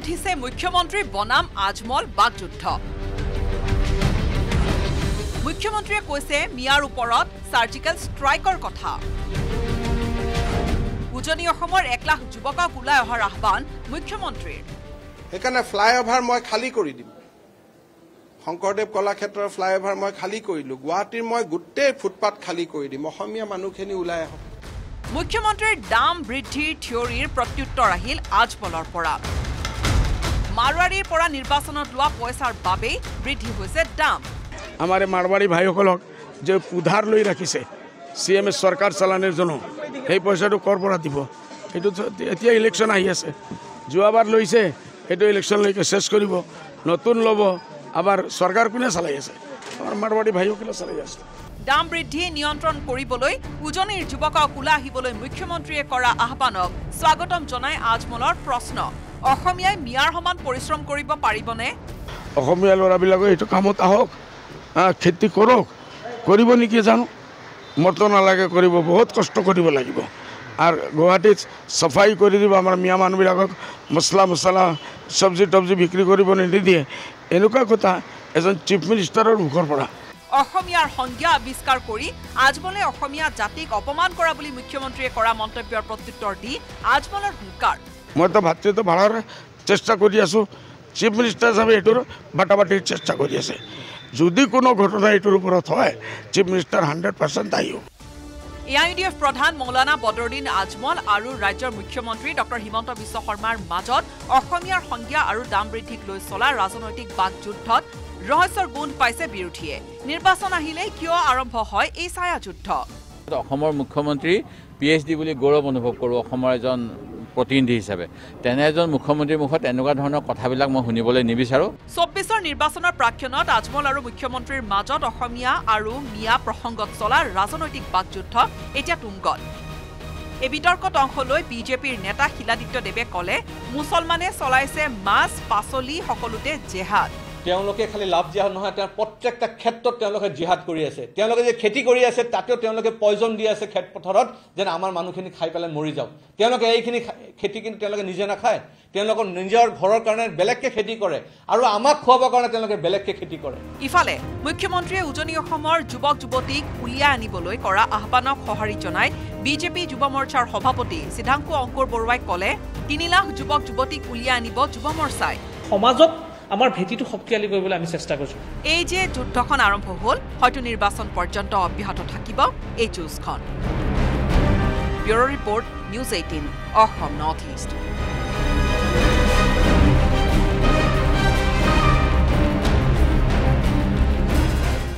উঠিছে মুখ্যমন্ত্ৰী বনাম আজমল বাকযুদ্ধ। মুখ্যমন্ত্ৰীয়ে কৈছে মিয়াৰ ওপৰত চাৰ্জিকেল ষ্ট্ৰাইকৰ কথা। উজনি অসমৰ এক লাখ যুৱকক ওলাই অহাৰ আহ্বান মুখ্যমন্ত্ৰীৰ। সেইকাৰণে ফ্লাইঅভাৰ মই খালী কৰি দিম। শংকৰদেৱ কলাক্ষেত্ৰৰ ফ্লাইঅভাৰ মই খালী কৰিলোঁ। গুৱাহাটীৰ মই গোটেই ফুটপাথ খালী কৰি দিম। অসমীয়া মানুহখিনি ওলাই আহক। মুখ্যমন্ত্ৰীৰ দাম বৃদ্ধিৰ থিয়ৰীৰ প্ৰত্যুত্তৰ আহিল আজমলৰ পৰা। মাৰোৱাৰীৰ পৰা নিৰ্বাচনত লোৱা পইচাৰ বাবেই বৃদ্ধি হৈছে দাম। আমাৰ মাৰৱাৰী ভাইসকলক যে উধাৰ লৈ ৰাখিছে চি এম এ চৰকাৰ চালানীৰ জন্য সেই পইচাটো ক'ৰ পৰা দিব? সেইটো এতিয়া ইলেকশ্যন আহি আছে। যোৱাবাৰ লৈছে সেইটো ইলেকশ্যনলৈকে চেছ কৰিব। নতুন ল'ব আবাৰ চৰকাৰ কোনে চলাই আছে? আমাৰ মাৰৱাৰী ভাইসকলে চলাই আছে। দাম বৃদ্ধি নিয়ন্ত্ৰণ কৰিবলৈ উজনিৰ যুৱকক ওলাই আহিবলৈ মুখ্যমন্ত্ৰীয়ে কৰা আহ্বানক স্বাগতম জনাই আজমলৰ প্ৰশ্ন। অসমীয়াই মিয়াৰ সমান পৰিশ্ৰম কৰিব পাৰিবনে? অসমীয়া ল'ৰাবিলাকে এইটো কামত আহক আহ, খেতি কৰক কৰিব নেকি জানো? মৰতো নালাগে কৰিব বহুত কষ্ট কৰিব লাগিব। আৰু গুৱাহাটীত চাফাই কৰি দিব আমাৰ মিয়া মানুহবিলাকক মছলা মছলা চব্জি তব্জি বিক্ৰী কৰিব নিদিয়ে। এনেকুৱা কথা এজন চিফ মিনিষ্টাৰৰ মুখৰ পৰা। অসমীয়াৰ সংজ্ঞা আৱিষ্কাৰ কৰি আজমলে অসমীয়া জাতিক অপমান কৰা বুলি মুখ্যমন্ত্ৰীয়ে কৰা মন্তব্যৰ প্ৰত্যুত্তৰ দি আজমলৰ হুংকাৰ। মইতো ভাতৃত্ব ভাড়াৰ চেষ্টা কৰি আছোঁ। চিফ মিনিষ্টাৰ হিচাপে এইটোৰ বাটাবাটিৰ চেষ্টা কৰি আছে। যদি কোনো ঘটনা এইটোৰ ওপৰত হয় চিফ মিনিষ্টাৰ হাণ্ড্ৰেড পাৰ্চেণ্ট দায়ী এ আই ডি এফ প্ৰধান মৌলানা বদৰুদ্দিন আজমল আৰু ৰাজ্যৰ মুখ্যমন্ত্ৰী ডক্টৰ হিমন্ত বিশ্ব শৰ্মাৰ মাজত অসমীয়াৰ সংজ্ঞা আৰু দাম বৃদ্ধিক লৈ চলা ৰাজনৈতিক বাকযুদ্ধত ৰহস্যৰ গোন্ধ পাইছে বিৰোধীয়ে। নিৰ্বাচন আহিলেই কিয় আৰম্ভ হয় এই ছায়াযুদ্ধ? অসমৰ মুখ্যমন্ত্ৰী পি এইচ ডি বুলি গৌৰৱ অনুভৱ কৰোঁ অসমৰ এজন প্ৰতিনিধি হিচাপে। তেনে এজন মুখ্যমন্ত্ৰীৰ মুখত এনেকুৱা ধৰণৰ কথাবিলাক মই শুনিবলৈ নিবিচাৰোঁ। চৌব্বিছৰ নিৰ্বাচনৰ প্ৰাক্ষণত আজমল আৰু মুখ্যমন্ত্ৰীৰ মাজত অসমীয়া আৰু মিয়া প্ৰসংগত চলা ৰাজনৈতিক বাকযুদ্ধ এতিয়া তুংগত এই বিতৰ্কত অংশ লৈ বিজেপিৰ নেতা শিলাদিত্য দেৱে ক'লে মুছলমানে চলাইছে মাছ পাচলি সকলোতে জেহাদ। তেওঁলোকে খালি লাভ জিহাদ নহয় তেওঁ প্ৰত্যেকটা ক্ষেত্ৰত তেওঁলোকে জিহাদ কৰি আছে। তেওঁলোকে যে খেতি কৰি আছে তাতেও তেওঁলোকে পয়জন দি আছে খেত পথাৰত যেন আমাৰ মানুহখিনি খাই পেলাই মৰি যাওক। তেওঁলোকে এইখিনি খেতি কিন্তু তেওঁলোকে নিজে নাখায়। তেওঁলোকৰ নিজৰ ঘৰৰ কাৰণে বেলেগকৈ খেতি কৰে আৰু আমাক খুৱাবৰ কাৰণে তেওঁলোকে বেলেগকৈ খেতি কৰে। ইফালে মুখ্যমন্ত্ৰীয়ে উজনি অসমৰ যুৱক যুৱতীক উলিয়াই আনিবলৈ কৰা আহ্বানক সঁহাৰি জনাই বিজেপি যুৱ মৰ্চাৰ সভাপতি সিদ্ধাংকু অংকুৰ বৰুৱাই ক'লে তিনি লাখ যুৱক যুৱতীক উলিয়াই আনিব যুৱ মৰ্চাই। সমাজত আমাৰ ভেটিটো শক্তিশালী কৰিবলৈ আমি চেষ্টা কৰিছোঁ। এই যে যুদ্ধখন আৰম্ভ হ'ল হয়তো নিৰ্বাচন পৰ্যন্ত অব্যাহত থাকিব। এই যুঁজখন। Bureau' report news eighteen Assam north east.